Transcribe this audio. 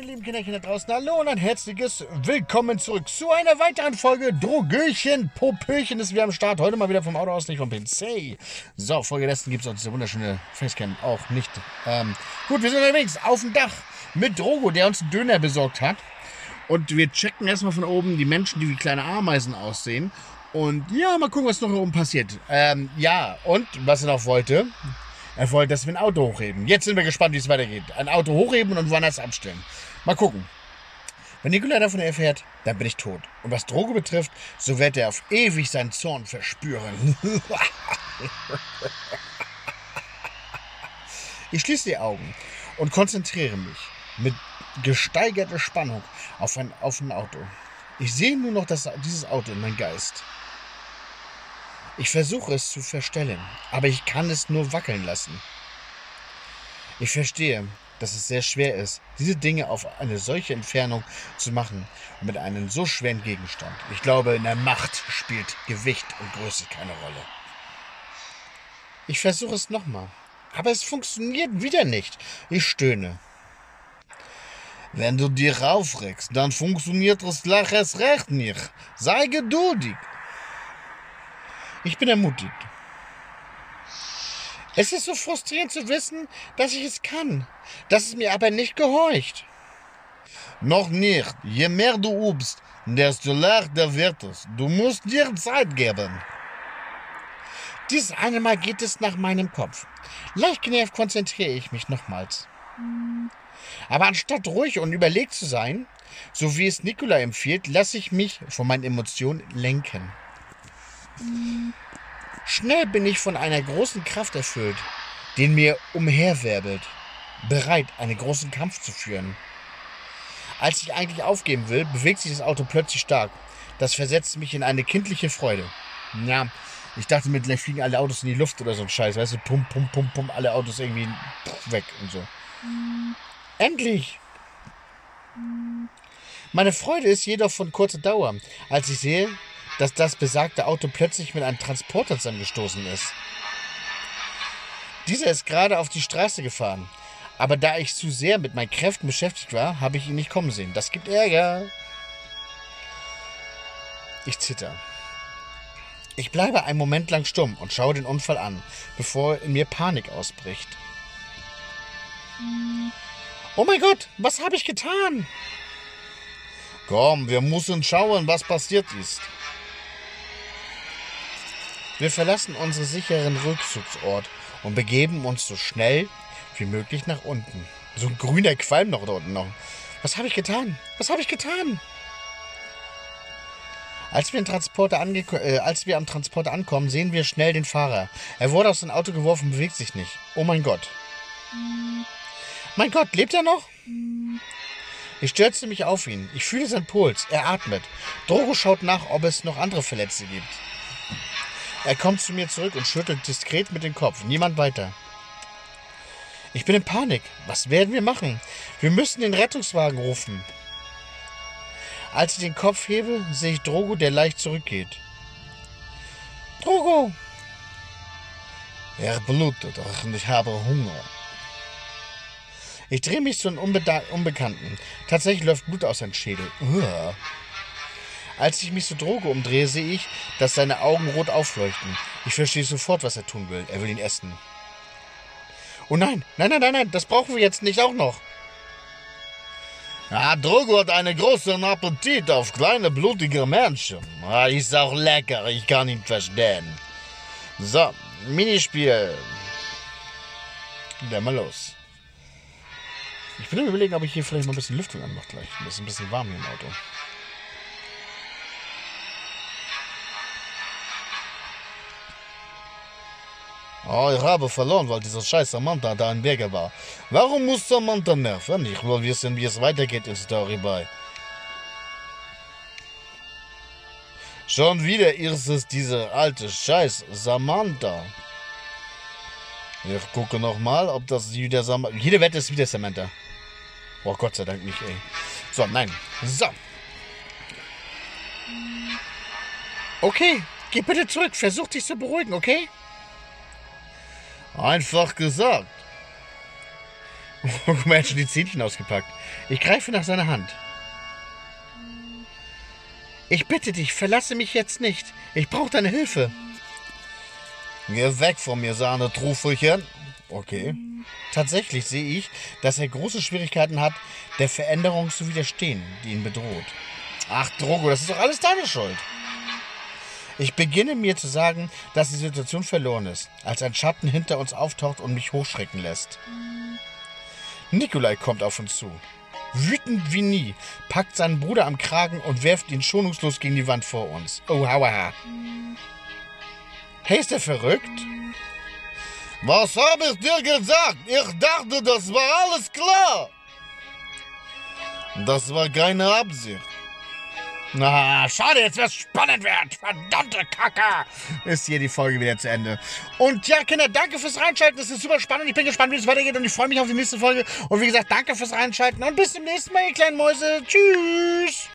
Kinderchen da draußen, hallo und ein herzliches Willkommen zurück zu einer weiteren Folge Drogöchen, Popöchen ist wieder am Start. Heute mal wieder vom Auto aus, nicht vom PC. So, folgedessen gibt es auch diese wunderschöne Facecam auch nicht. Ähm, gut, wir sind unterwegs auf dem Dach mit Drogo, der uns einen Döner besorgt hat. Und wir checken erstmal von oben die Menschen, die wie kleine Ameisen aussehen. Und ja, mal gucken, was noch oben passiert. Ähm, ja, und was er noch wollte, er wollte, dass wir ein Auto hochheben. Jetzt sind wir gespannt, wie es weitergeht. Ein Auto hochheben und woanders abstellen. Mal gucken. Wenn Nikola davon erfährt, dann bin ich tot. Und was Droge betrifft, so wird er auf ewig seinen Zorn verspüren. ich schließe die Augen und konzentriere mich mit gesteigerter Spannung auf ein, auf ein Auto. Ich sehe nur noch das, dieses Auto in meinem Geist. Ich versuche es zu verstellen, aber ich kann es nur wackeln lassen. Ich verstehe, dass es sehr schwer ist, diese Dinge auf eine solche Entfernung zu machen und mit einem so schweren Gegenstand. Ich glaube, in der Macht spielt Gewicht und Größe keine Rolle. Ich versuche es nochmal, aber es funktioniert wieder nicht. Ich stöhne. Wenn du dich aufregst, dann funktioniert das gleich erst recht nicht. Sei geduldig. Ich bin ermutigt. Es ist so frustrierend zu wissen, dass ich es kann, dass es mir aber nicht gehorcht. Noch nicht. Je mehr du übst, desto leichter wird es. Du musst dir Zeit geben. Dieses eine Mal geht es nach meinem Kopf. Leicht genervt konzentriere ich mich nochmals. Aber anstatt ruhig und überlegt zu sein, so wie es Nikola empfiehlt, lasse ich mich von meinen Emotionen lenken. Schnell bin ich von einer großen Kraft erfüllt, die mir umherwirbelt, bereit, einen großen Kampf zu führen. Als ich eigentlich aufgeben will, bewegt sich das Auto plötzlich stark. Das versetzt mich in eine kindliche Freude. Ja, ich dachte mir, gleich fliegen alle Autos in die Luft oder so ein Scheiß. Weißt du, pum, pum, pum, pum, alle Autos irgendwie weg und so. Endlich! Meine Freude ist jedoch von kurzer Dauer, als ich sehe, dass das besagte Auto plötzlich mit einem Transporter zusammengestoßen ist. Dieser ist gerade auf die Straße gefahren. Aber da ich zu sehr mit meinen Kräften beschäftigt war, habe ich ihn nicht kommen sehen. Das gibt Ärger. Ich zitter. Ich bleibe einen Moment lang stumm und schaue den Unfall an, bevor in mir Panik ausbricht. Oh mein Gott, was habe ich getan? Komm, wir müssen schauen, was passiert ist. Wir verlassen unseren sicheren Rückzugsort und begeben uns so schnell wie möglich nach unten. So ein grüner Qualm noch da unten noch. Was habe ich getan? Was habe ich getan? Als wir, äh, als wir, am Transporter ankommen, sehen wir schnell den Fahrer. Er wurde aus dem Auto geworfen, bewegt sich nicht. Oh mein Gott. Mein Gott, lebt er noch? Ich stürzte mich auf ihn. Ich fühle seinen Puls. Er atmet. Drogo schaut nach, ob es noch andere Verletzte gibt. Er kommt zu mir zurück und schüttelt diskret mit dem Kopf. Niemand weiter. Ich bin in Panik. Was werden wir machen? Wir müssen den Rettungswagen rufen. Als ich den Kopf hebe, sehe ich Drogo, der leicht zurückgeht. Drogo! Er blutet und ich habe Hunger. Ich drehe mich zu einem Unbe Unbekannten. Tatsächlich läuft Blut aus seinem Schädel. Uah. Als ich mich zu Droge umdrehe, sehe ich, dass seine Augen rot aufleuchten. Ich verstehe sofort, was er tun will. Er will ihn essen. Oh nein, nein, nein, nein, nein, das brauchen wir jetzt nicht auch noch. Ja, Drogo hat einen großen Appetit auf kleine, blutige Menschen. Ja, ist auch lecker, ich kann ihn verstehen. So, Minispiel. Dann mal los. Ich bin überlegen, ob ich hier vielleicht mal ein bisschen Lüftung anmache gleich. Es ist ein bisschen warm hier im Auto. Oh, ich habe verloren, weil dieser scheiß Samantha da ein Berger war. Warum muss Samantha nerven? Ich will wissen, wie es weitergeht in Story bei. Schon wieder ist es diese alte Scheiß Samantha. Ich gucke nochmal, ob das wieder Samantha... Jede Wette ist wieder Samantha. Oh, Gott sei Dank nicht, ey. So, nein. So. Okay, geh bitte zurück. Versuch dich zu beruhigen, okay? Einfach gesagt. Er hat schon die Zähnchen ausgepackt. Ich greife nach seiner Hand. Ich bitte dich, verlasse mich jetzt nicht. Ich brauche deine Hilfe. Geh weg von mir, Sahne-Trufelchen. Okay. Tatsächlich sehe ich, dass er große Schwierigkeiten hat, der Veränderung zu widerstehen, die ihn bedroht. Ach, Drogo, das ist doch alles deine Schuld. Ich beginne mir zu sagen, dass die Situation verloren ist, als ein Schatten hinter uns auftaucht und mich hochschrecken lässt. Nikolai kommt auf uns zu. Wütend wie nie, packt seinen Bruder am Kragen und wirft ihn schonungslos gegen die Wand vor uns. Oh, hauer. Hey, ist der verrückt? Was habe ich dir gesagt? Ich dachte, das war alles klar. Das war keine Absicht. Na, schade, jetzt wird's spannend wird. Verdammte Kacke. Ist hier die Folge wieder zu Ende. Und ja, Kinder, danke fürs Reinschalten. Das ist super spannend. Ich bin gespannt, wie es weitergeht und ich freue mich auf die nächste Folge. Und wie gesagt, danke fürs Reinschalten und bis zum nächsten Mal, ihr kleinen Mäuse. Tschüss.